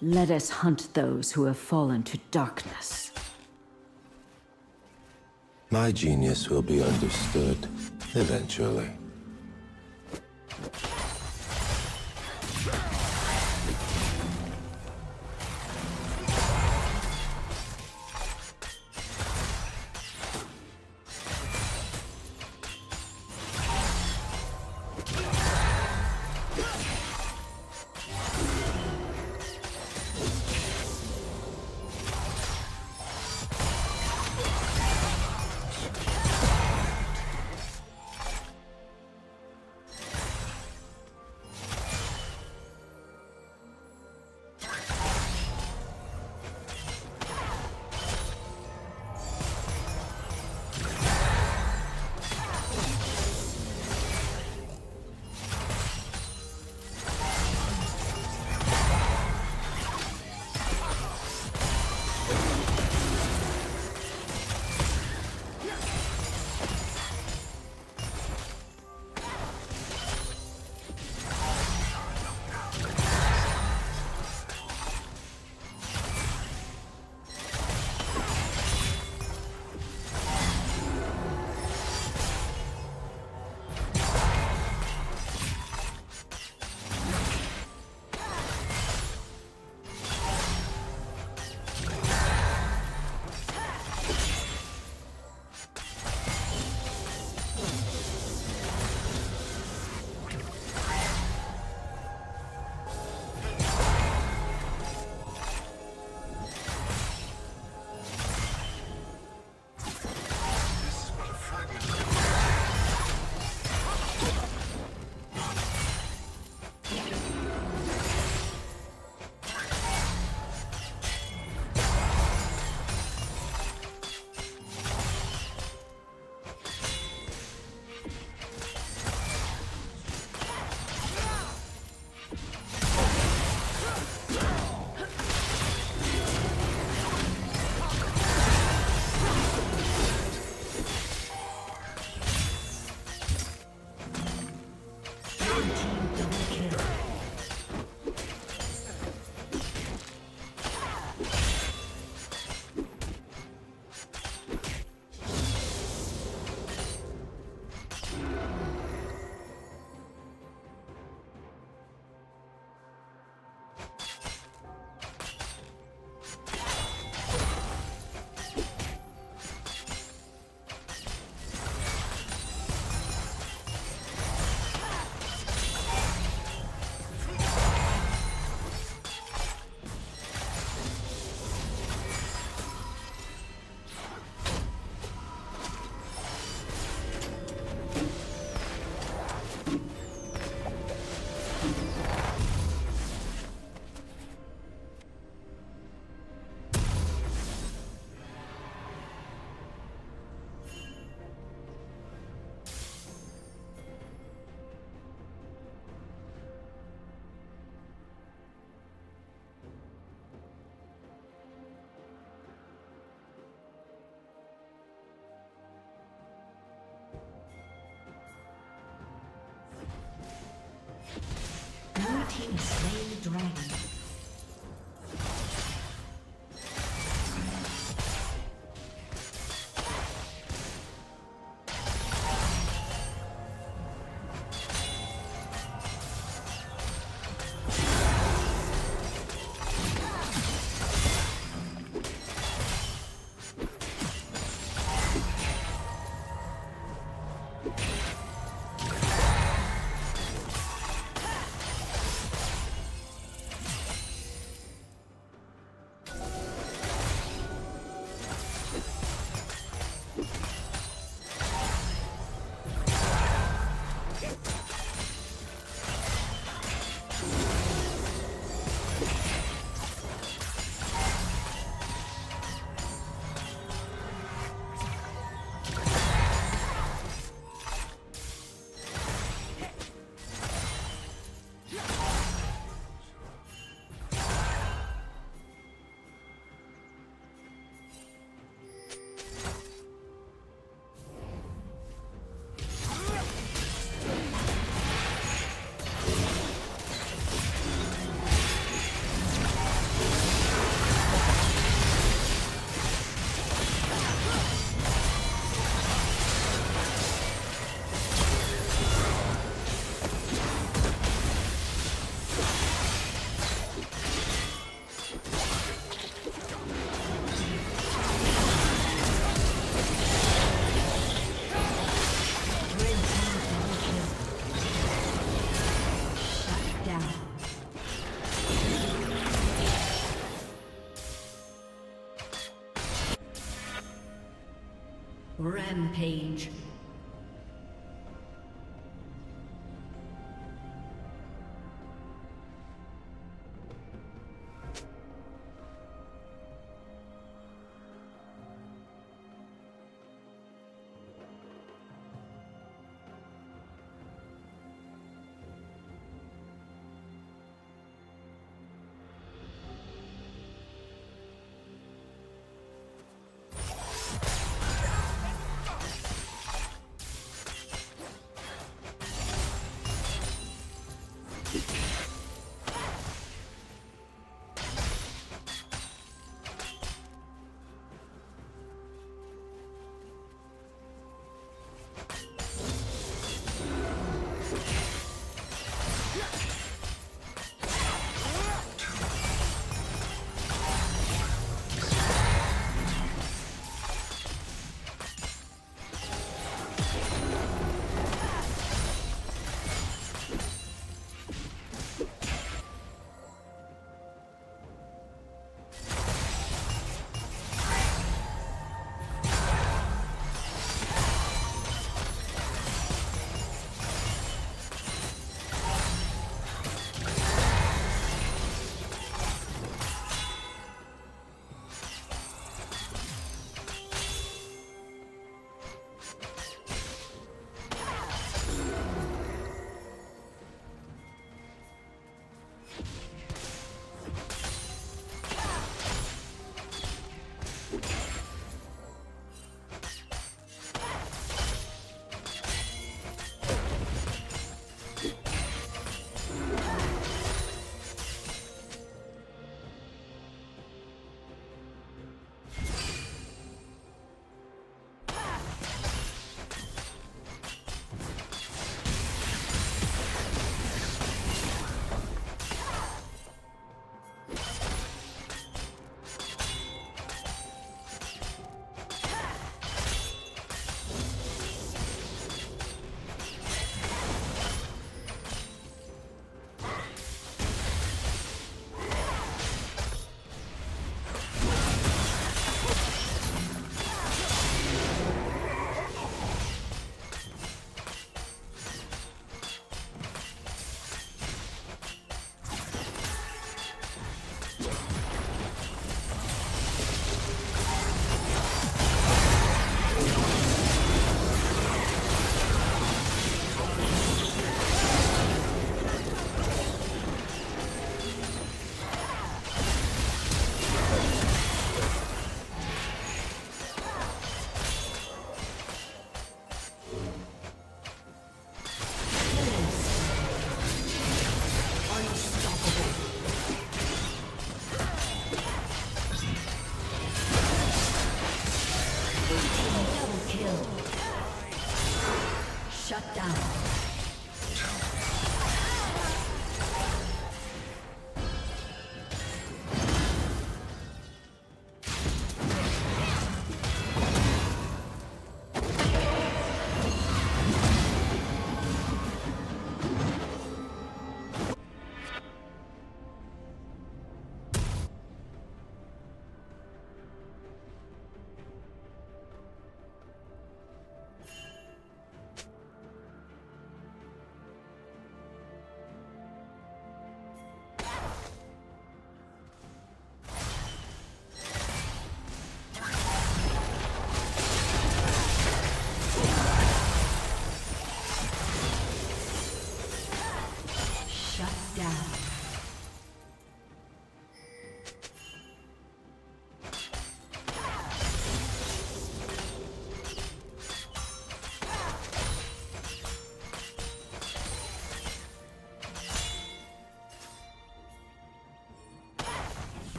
Let us hunt those who have fallen to darkness. My genius will be understood eventually. Slain the dragon. Rampage.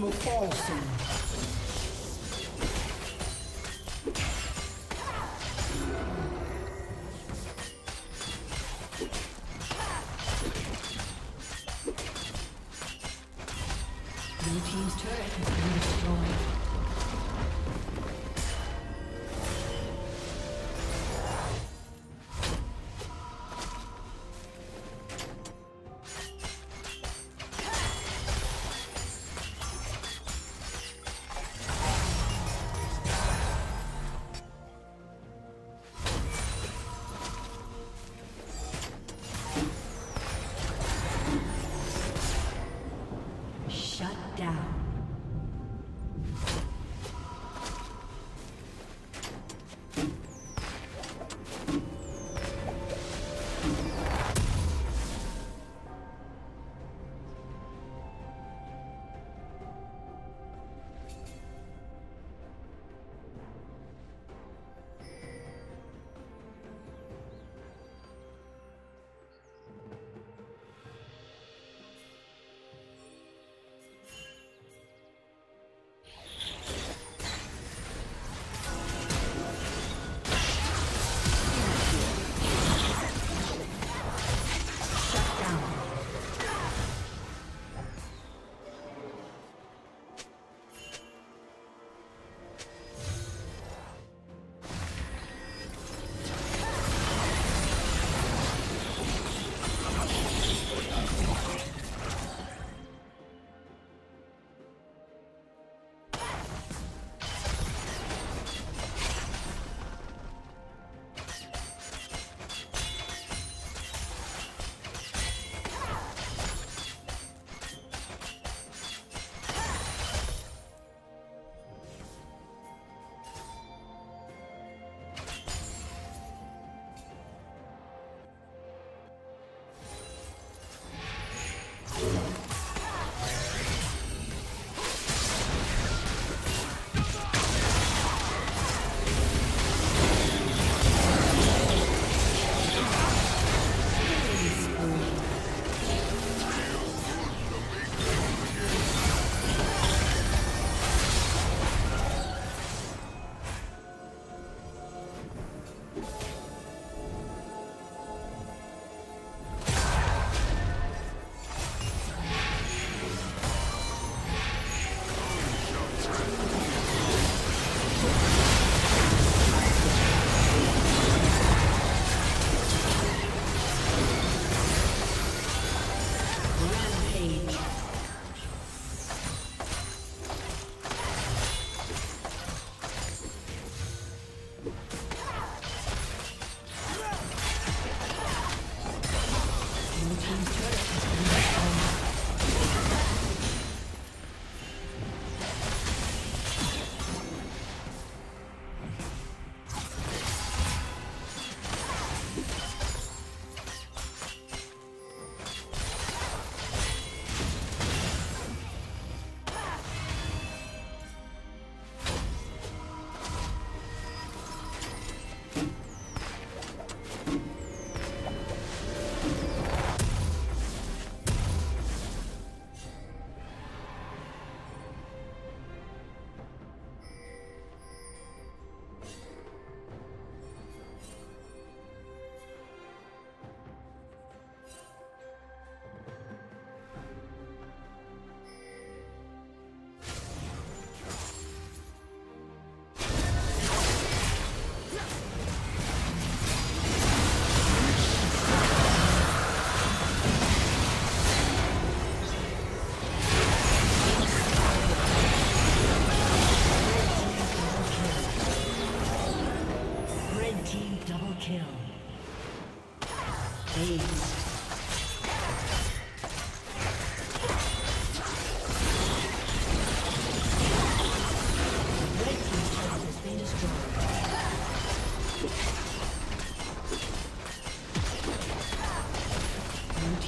Turret plate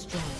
destroyed.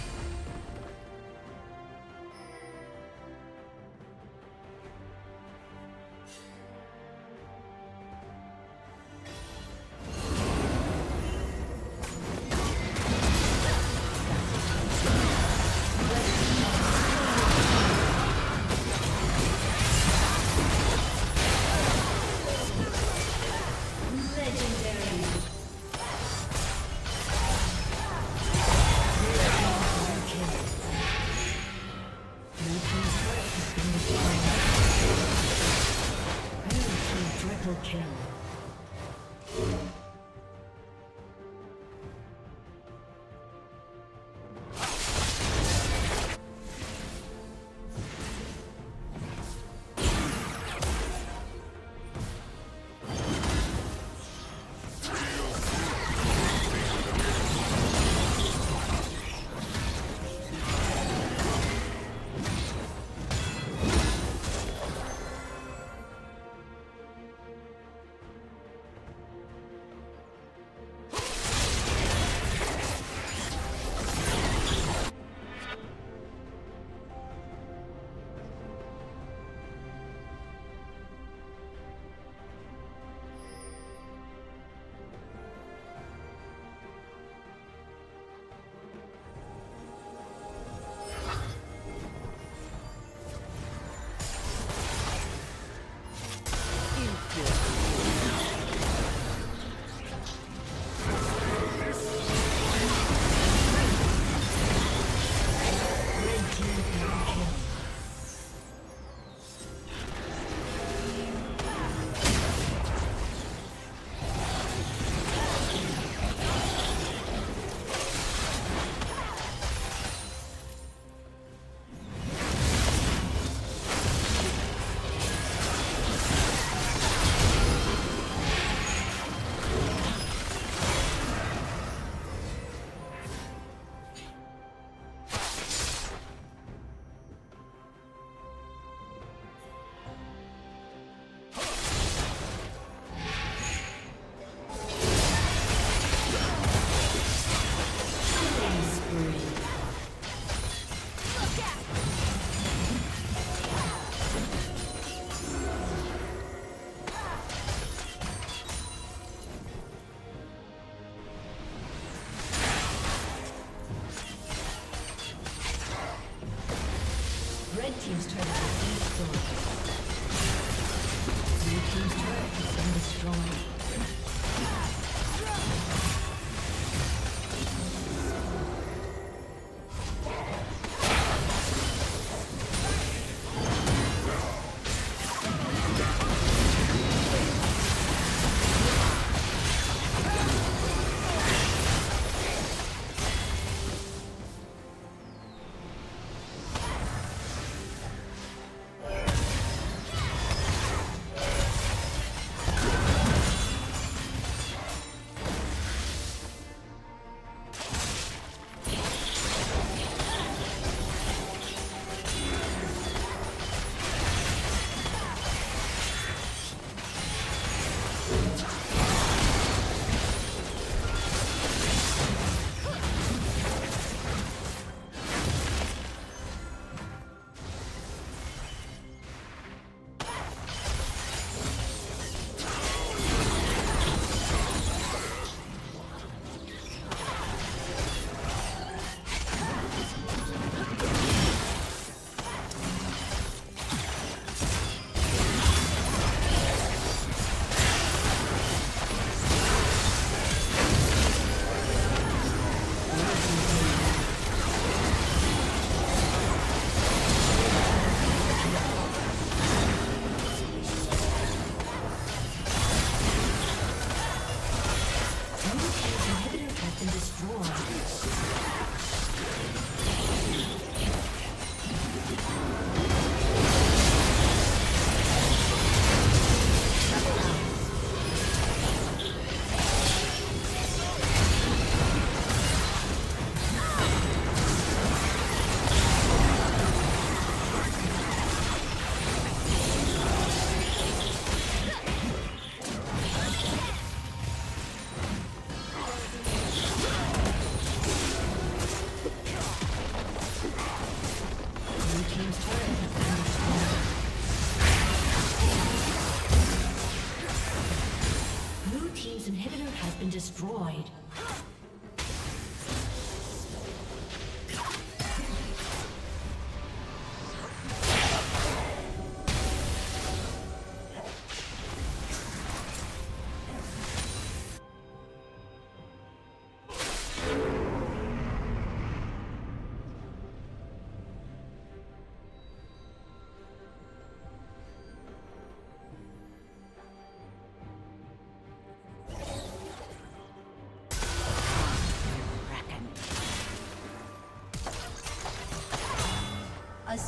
been destroyed.